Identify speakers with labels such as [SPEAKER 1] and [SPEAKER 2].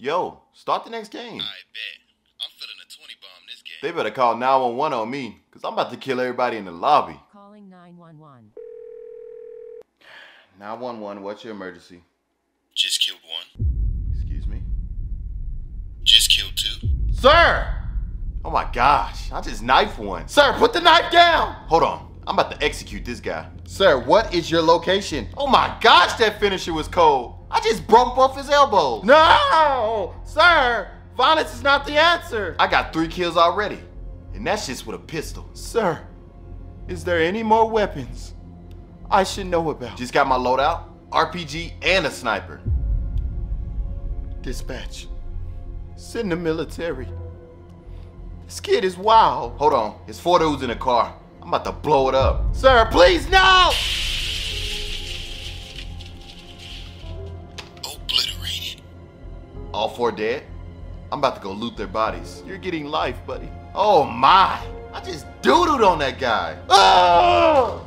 [SPEAKER 1] Yo, start the next game.
[SPEAKER 2] I bet. I'm feeling a 20 bomb this game.
[SPEAKER 1] They better call 911 on me, because I'm about to kill everybody in the lobby.
[SPEAKER 3] Calling 911.
[SPEAKER 1] 911, what's your emergency?
[SPEAKER 2] Just killed one.
[SPEAKER 1] Excuse me?
[SPEAKER 2] Just killed two.
[SPEAKER 1] Sir! Oh my gosh, I just knifed one. Sir, put the knife down! Hold on, I'm about to execute this guy. Sir, what is your location? Oh my gosh, that finisher was cold. I just broke both his elbows. No! Sir, violence is not the answer. I got three kills already, and that's just with a pistol. Sir, is there any more weapons I should know about? Just got my loadout, RPG, and a sniper. Dispatch. Send the military. This kid is wild. Hold on. It's four dudes in a car. I'm about to blow it up. Sir, please no! All four dead? I'm about to go loot their bodies. You're getting life, buddy. Oh my! I just doodled on that guy. Ah!